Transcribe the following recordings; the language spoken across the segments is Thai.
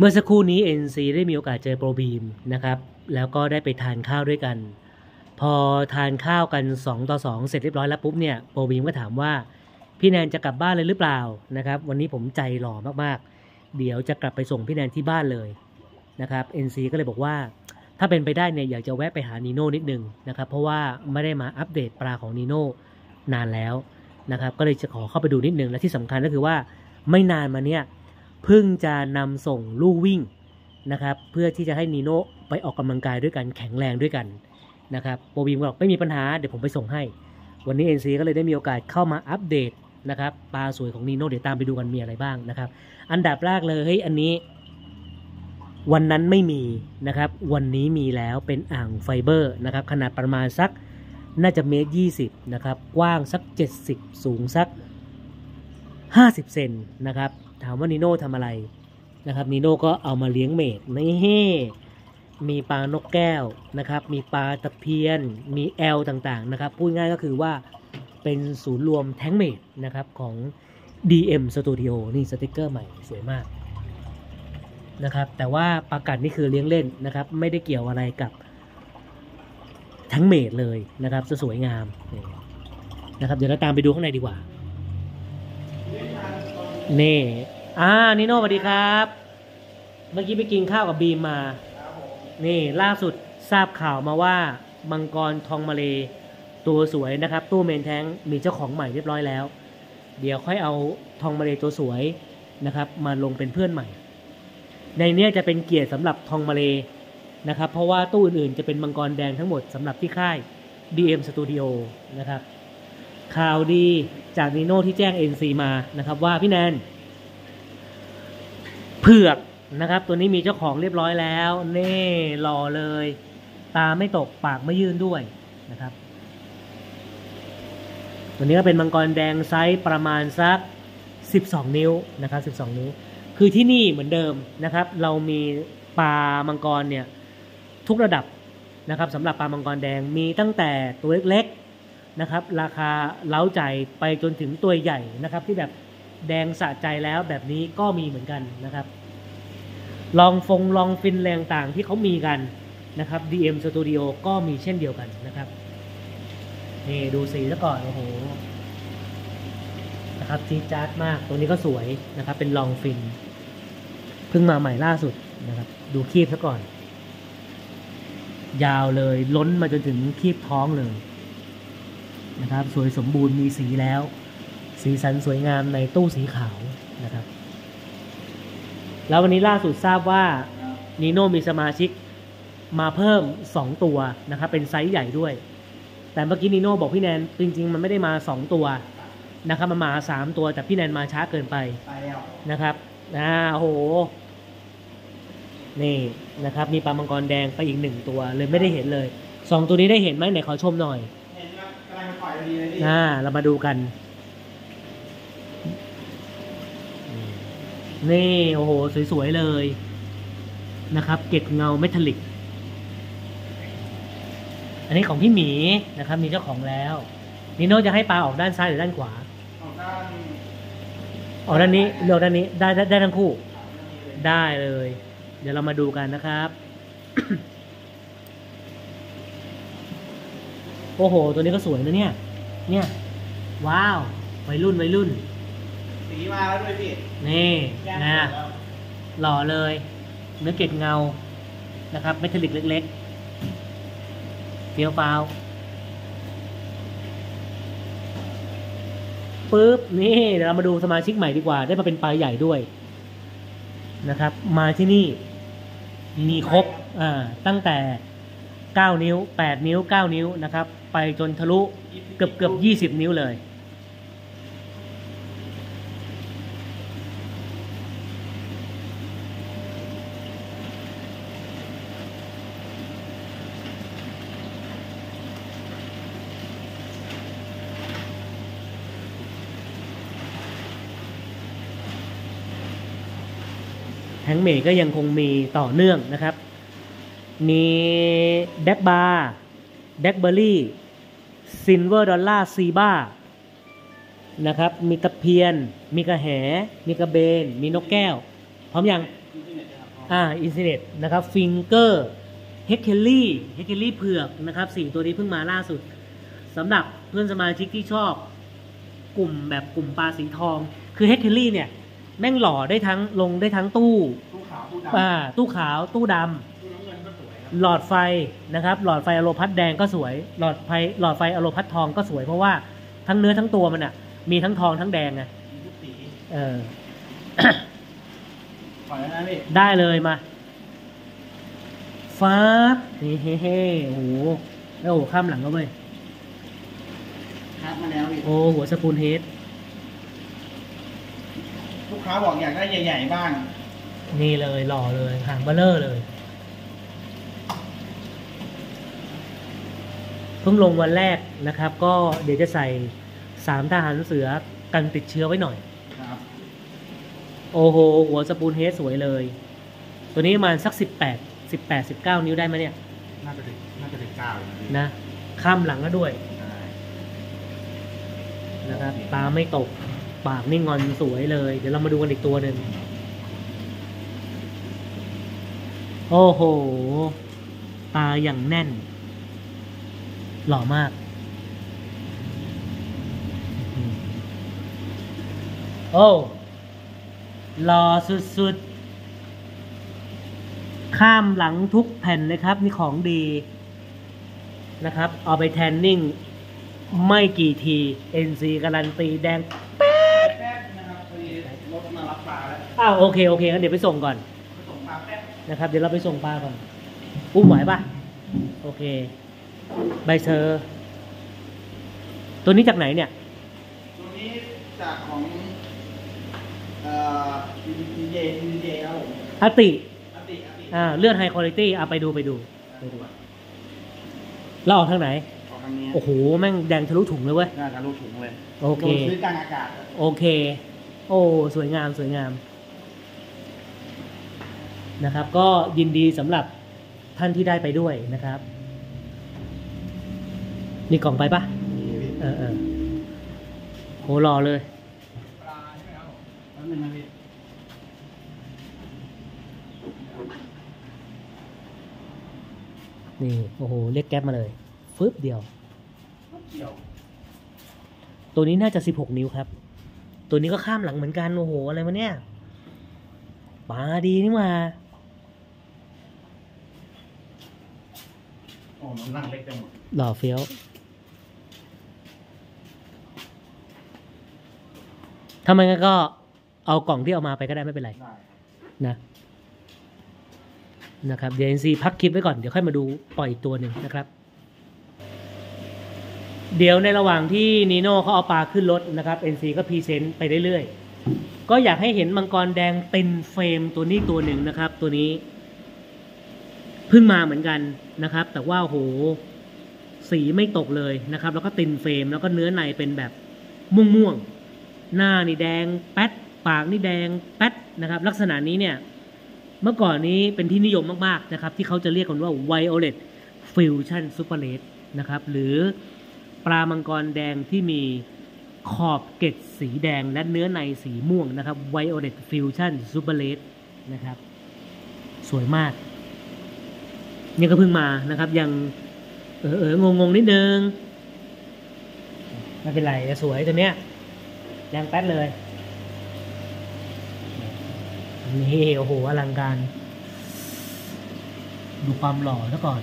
เมื่อสักครู่นี้ NC ได้มีโอกาสเจอโปรบีมนะครับ แล้วก็ได้ไปทานข้าวด้วยกัน พอทานข้าวกัน 2 ต่อ 2 เสร็จเรียบร้อยแล้วปุ๊บเนี่ยโปรบีมก็ถามว่า พี่แนนจะกลับบ้านเลยหรือเปล่านะครับ วันนี้ผมใจหล่อมากๆ เดี๋ยวจะกลับไปส่งพี่แนนที่บ้านเลยนะครับ NC ก็เลยบอกว่า ถ้าเป็นไปได้เนี่ยอยากจะแวะไปหานีโน่นิดนึงนะครับ เพราะว่าไม่ได้มาอัปเดตปลาของนีโน่นานแล้วนะครับ ก็เลยจะขอเข้าไปดูนิดนึงและที่สำคัญก็คือว่าไม่นานมาเนี่ย เพิ่งจะนำส่งลู่วิ่งนะครับ เพื่อที่จะให้นีโน่ไปออกกำลังกายด้วยกันแข็งแรงด้วยกันนะครับโปรบีมบอกไม่มีปัญหาเดี๋ยวผมไปส่งให้ วันนี้ NC ก็เลยได้มีโอกาสเข้ามาอัปเดตนะครับปลาสวยของนีโน่เดี๋ยวตามไปดูกันมีอะไรบ้างนะครับ อันดับแรกเลยเฮ้ยอันนี้ วันนั้นไม่มีนะครับ วันนี้มีแล้วเป็นอ่างไฟเบอร์นะครับ ขนาดประมาณสักน่าจะเมตรยี่สิบนะครับ กว้างสัก 70 สูงสัก 50 เซนนะครับ ถามว่านิโน่ทำอะไรนะครับนิโน่ก็เอามาเลี้ยงเมดนี่มีปลานกแก้วนะครับ มีปลาตะเพียน มีแอลต่างๆนะครับ พูดง่ายก็คือว่าเป็นศูนย์รวมแท้งเมดนะครับของ DM Studio นี่สติกเกอร์ใหม่สวยมากนะครับ แต่ว่าปลากัดนี่คือเลี้ยงเล่นนะครับ ไม่ได้เกี่ยวอะไรกับทั้งเมดเลยนะครับจะสวยงามนี่นะครับ เดี๋ยวเราตามไปดูข้างในดีกว่า นี่ อ่า นิโน่สวัสดีครับ เมื่อกี้ไปกินข้าวกับบีมมา นี่ล่าสุดทราบข่าวมาว่ามังกรทองมาเลตัวสวยนะครับ ตู้เมนแทงมีเจ้าของใหม่เรียบร้อยแล้ว เดี๋ยวค่อยเอาทองมาเลตัวสวยนะครับ มาลงเป็นเพื่อนใหม่ ในเนี้ยจะเป็นเกียรติสำหรับทองมาเลนะครับ เพราะว่าตู้อื่นๆจะเป็นมังกรแดงทั้งหมดสำหรับที่ค่าย DM Studio นะครับ ข่าวดีจากนีโน่ที่แจ้ง NC มานะครับว่าพี่แนนเผือกนะครับ ตัวนี้มีเจ้าของเรียบร้อยแล้ว เน่หล่อเลย ตาไม่ตกปากไม่ยื่นด้วยนะครับ ตัวนี้ก็เป็นมังกรแดงไซส์ประมาณสัก 12 นิ้วนะครับ12 นิ้ว คือที่นี่เหมือนเดิมนะครับ เรามีปลามังกรเนี่ยทุกระดับนะครับสำหรับปลามังกรแดงมีตั้งแต่ตัวเล็กๆ นะครับ ราคาเล้าใจไปจนถึงตัวใหญ่นะครับ ที่แบบแดงสะใจแล้วแบบนี้ก็มีเหมือนกันนะครับ ลองฟงลองฟินแรงต่างที่เขามีกันนะครับ DM Studio ก็มีเช่นเดียวกันนะครับนี่ดูสีซะก่อนโอ้โหนะครับจี๊ดจ๊าดมากตัวนี้ก็สวยนะครับ เป็น long fin เพิ่งมาใหม่ล่าสุดนะครับ ดูครีบซะก่อน ยาวเลยล้นมาจนถึงครีบท้องเลย นะครับ สวยสมบูรณ์มีสีแล้ว สีสันสวยงามในตู้สีขาวนะครับ แล้ววันนี้ล่าสุดทราบว่านีโน่มีสมาชิกมาเพิ่ม 2 ตัวนะครับ เป็นไซส์ใหญ่ด้วย แต่เมื่อกี้นีโน่บอกพี่แนนจริง ๆ มันไม่ได้มา 2 ตัวนะครับมันมา 3 ตัวแต่พี่แนนมาช้าเกินไปไปแล้วนะครับอ่าโอ้โห นี่นะครับ มีปลามังกรแดงไปอีกหนึ่งตัวเลยไม่ได้เห็นเลยสองตัวนี้ได้เห็นไหมไหนขอชมหน่อย ปล่อยพอดีเลยพี่อ่าเรามาดูกัน นี่โอ้โห สวย ๆ เลยนะครับ เกล็ดเงาเมทัลลิก อันนี้ของพี่หมีนะครับ มีเจ้าของแล้วนิโน่จะให้ปลาออกด้านซ้ายหรือด้านขวาของด้านออกด้านนี้เลือกด้านนี้ได้ได้ได้ทั้งคู่ด้านนี้เลยได้เลย เดี๋ยวเรามาดูกันนะครับ โอ้โห ตัวนี้ก็สวยนะเนี่ย เนี่ย ว้าววัยรุ่นวัยรุ่น สีมาแล้วด้วยพี่นี่แก้มนะแล้วหล่อเลย เนื้อเกล็ดเงา นะครับเมทัลลิกเล็กๆเฟี้ยวฟ้าวปุ๊บ นี่เดี๋ยวเรามาดูสมาชิกใหม่ดีกว่า ได้มาเป็นปลาใหญ่ด้วย นะครับ มาที่นี่ มีครบ อ่า ตั้งแต่ 9 นิ้ว 8 นิ้ว 9 นิ้วนะครับ ไปจนทะลุเกือบเกือบ20 นิ้วเลย แทงเมก็ยังคงมีต่อเนื่องนะครับ มีแดกบาร์แดกเบอร์รี่ซินเวอร์ดอลลาร์ซีบ้านะครับ มีตะเพียน มีกระแห มีกระเบน มีนกแก้ว พร้อมยังที่ไหนครับอ่า อินซิเนตนะครับ ฟิงเกอร์ เฮกเคลลี่ เฮกเคลลี่เผือกนะครับสี่ตัวนี้เพิ่งมาล่าสุดสำหรับเพื่อนสมาชิกที่ชอบกลุ่มแบบกลุ่มปลาสีทอง คือเฮกเคลลี่เนี่ย แม่งหล่อได้ทั้งลงได้ทั้งตู้ ตู้ขาว ตู้ดำอ่าตู้ขาว ตู้ดำ หลอดไฟนะครับ หลอดไฟอโลพัดแดงก็สวย หลอดไฟหลอดไฟอโลพัดทองก็สวยเพราะว่าทั้งเนื้อทั้งตัวมันอะ มีทั้งทองทั้งแดงไงมีทุกสีเออปล่อยแล้วนะพี่ได้เลยมาฟ้าบนี่เฮ้เฮ้โอ้โหแล้วโอ้โหข้ามหลังก็เว้ยคัดมาแล้วพี่โอ้หัวสปูนเฮดลูกค้าบอกอยากได้ใหญ่ ๆ บ้าง นี่เลยหล่อเลยหางเบลเลอร์เลย เพิ่งลงวันแรกนะครับ ก็เดี๋ยวจะใส่สามทหารเสือกันติดเชื้อไว้หน่อย ครับ โอ้โห หัวสปูนเฮดสวยเลย ตัวนี้ประมาณสักสิบแปดสิบแปดสิบเก้านิ้วได้ไหมเนี่ย น่าจะถึงน่าจะถึงเก้าอย่างนี้นะ ข้ามหลังก็ด้วยใช่นะครับ ตาไม่ตก ปากนี่งอนสวยเลย เดี๋ยวเรามาดูกันอีกตัวหนึ่ง โอ้โห ตาอย่างแน่น หล่อมากอืมโอ้หล่อสุดๆ ข้ามหลังทุกแผ่นเลยครับ นี่ของดีนะครับ เอาไปแทนนิ่ง ไม่กี่ที NC การันตีแดงแป๊บนะครับพอดีรถมารับปลาแล้วอ้าวโอเคโอเคงั้นเดี๋ยวไปส่งก่อนไปส่งปลาแป๊บนะครับ เดี๋ยวเราไปส่งปลาก่อน อุ้มไหวปะโอเค ใบเซอร์ ตัวนี้จากไหนเนี่ย ตัวนี้จากของเอ่อดีเจดีเจครับผมอาติอติอติอ่าเลือดไฮคุณภาพอะไปดูไปดูไปดูเราออกทางไหนออกทางนี้โอ้โห แม่งแดงทะลุถุงเลยเว้ยน่าจะรู้ถุงเลยโอเคโดนซื้อกลางอากาศโอเค โอ้สวยงามสวยงามนะครับ ก็ยินดีสำหรับท่านที่ได้ไปด้วยนะครับ นี่กล่องไปปะเออเออโหรอเลยปลาใช่ไหมครับผมแป๊บนึงนะพี่นี่โอ้โหเรียกแก๊ปมาเลยฟึบเดียวเกี่ยวตัวนี้น่าจะ16นิ้วครับ ตัวนี้ก็ข้ามหลังเหมือนกันโอ้โหอะไรวะเนี่ยปลาดีนี่มาโอ้มันนั่งเล็กจังหมดหล่อเฟี้ยว ถ้าไม่งั้นก็เอากล่องที่เอามาไปก็ได้ไม่เป็นไรได้ครับนะนะครับเดี๋ยว NC พักคลิปไว้ก่อนเดี๋ยวค่อยมาดูปล่อยอีกตัวหนึ่งนะครับ เดี๋ยวในระหว่างที่นีโน่เขาเอาปลาขึ้นรถนะครับ NC ก็ present ไปเรื่อยๆ ก็อยากให้เห็นมังกรแดงเป็นเฟรมตัวนี้ตัวหนึ่งนะครับ ตัวนี้เพิ่งมาเหมือนกันนะครับ แต่ว่าโหสีไม่ตกเลยนะครับ แล้วก็ตินเฟรมแล้วก็เนื้อในเป็นแบบม่วงๆ หน้านี่แดงแป๊ดปากนี่แดงแป๊ดนะครับ ลักษณะนี้เนี่ยเมื่อก่อนนี้เป็นที่นิยมมากๆนะครับ ที่เขาจะเรียกกันว่า Violet Fusion Super Red นะครับ หรือปลามังกรแดงที่มีขอบเกล็ดสีแดงและเนื้อในสีม่วงนะครับ Violet Fusion Super Red นะครับ สวยมากนี่ก็เพิ่งมานะครับ ยังเออเอองงงนิดนึงไม่เป็นไรแต่สวยตัวเนี้ย แดงแป๊ดเลยนี่โอ้โหอลังการ ดูความหล่อซะก่อน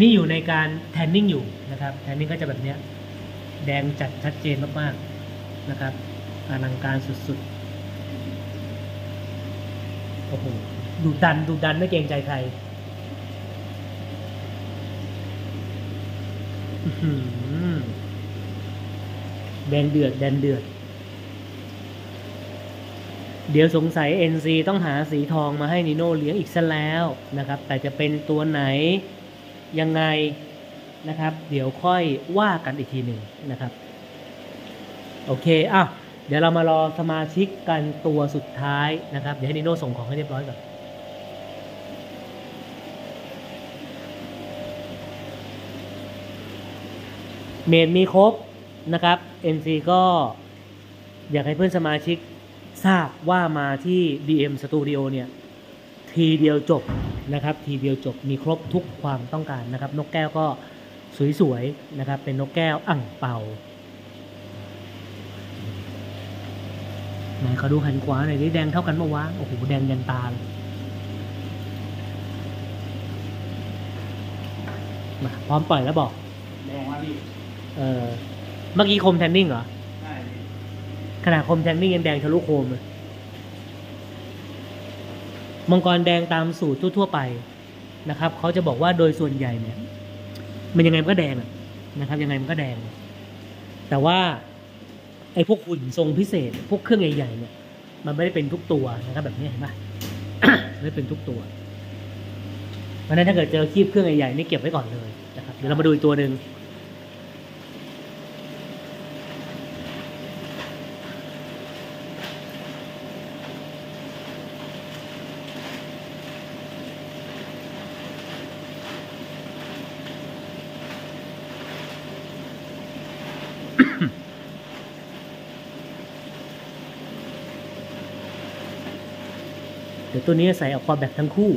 นี่อยู่ในการแทนนิ่งอยู่นะครับ แทนนิ่งก็จะแบบเนี้ย แดงจัดชัดเจนมากๆนะครับอลังการสุดๆ โอ้โห ดูดัน ดูดันไม่เกรงใจใครอือหือ แดงเดือดแดงเดือด เดี๋ยวสงสัย NC ต้องหาสีทองมาให้นิโน่เลี้ยงอีกซะแล้วนะครับ แต่จะเป็นตัวไหนยังไงนะครับ เดี๋ยวค่อยว่ากันอีกทีหนึ่งนะครับ โอเคอะเดี๋ยวเรามารอสมาชิกกันตัวสุดท้ายนะครับ เดี๋ยวให้นิโน่ส่งของให้เรียบร้อยก่อนเมดมีครบ นะครับ NC ก็อยากให้เพื่อนสมาชิกทราบว่ามาที่ DM Studio เนี่ยทีเดียวจบนะครับ ทีเดียวจบมีครบทุกความต้องการนะครับ นกแก้วก็สวยๆนะครับ เป็นนกแก้วอ่างเป่าไหนเขาดูหันขวาหน่อยนี่แดงเท่ากันปะวะโอ้โหแดงยันตาเลยมาพร้อมปล่อยแล้วบอก แดงมากพี่เออ เมื่อกี้คมแทนนิ่งเหรอใช่พี่ขนาดคมแทนนิ่งยังแดงทะลุโคมเลยมังกรแดงตามสูตรทั่วๆไปนะครับเขาจะบอกว่าโดยส่วนใหญ่เนี่ย มันยังไงมันก็แดงอะนะครับ ยังไงมันก็แดง แต่ว่าไอ้พวกหุ่นทรงพิเศษ พวกเครื่องใหญ่ๆเนี่ย มันไม่ได้เป็นทุกตัวนะครับ แบบนี้เห็นปะไม่ได้เป็นทุกตัวเพราะฉะนั้นถ้าเกิดเจอคีบเครื่องใหญ่ๆนี่เก็บไว้ก่อนเลยนะครับเดี๋ยวเรามาดูอีกตัวหนึ่ง ดี๋ยวตัวนี้ใส่ออกความแบบทั้งคู่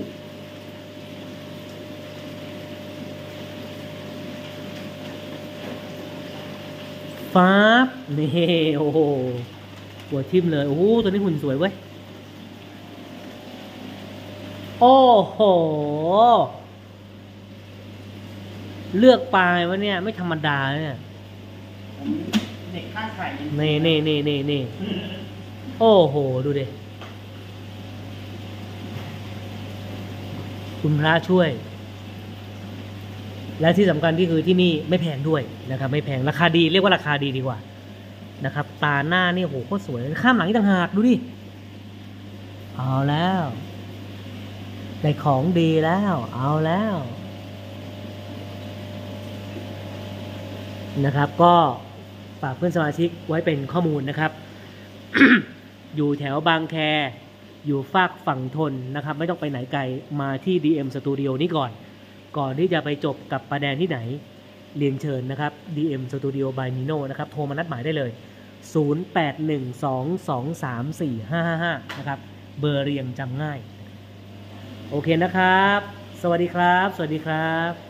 ฟ้าบนี่โอ้โหหัวทิ่มเลย โอ้โหตัวนี้หุ่นสวยเว้ย โอ้โห เลือกปลายวะเนี่ย ไม่ธรรมดาเนี่ยผมเด็กข้างไข่ยังนี่นี่นี่นี่นี่โอ้โห ดูดิ คุณพระช่วย และที่สำคัญที่คือที่นี่ไม่แพงด้วยนะครับ ไม่แพงราคาดีเรียกว่าราคาดีดีกว่านะครับ ตาหน้านี่โหโคตรสวยข้ามหลังอีกต่างหากดูดิเอาแล้วได้ของดีแล้ว เอาแล้ว นะครับ ก็ฝากเพื่อนสมาชิกไว้เป็นข้อมูลนะครับ อยู่แถวบางแค อยู่ฝากฝั่งทนนะครับ ไม่ต้องไปไหนไกลมาที่ DM Studio นี้ก่อน ก่อนที่จะไปจบกับประแดนที่ไหนเรียนเชิญนะครับ DM Studio by Nino นะครับ โทรมานัดหมายได้เลย 0812234555 นะครับ เบอร์เรียงจำง่าย โอเคนะครับ สวัสดีครับ สวัสดีครับ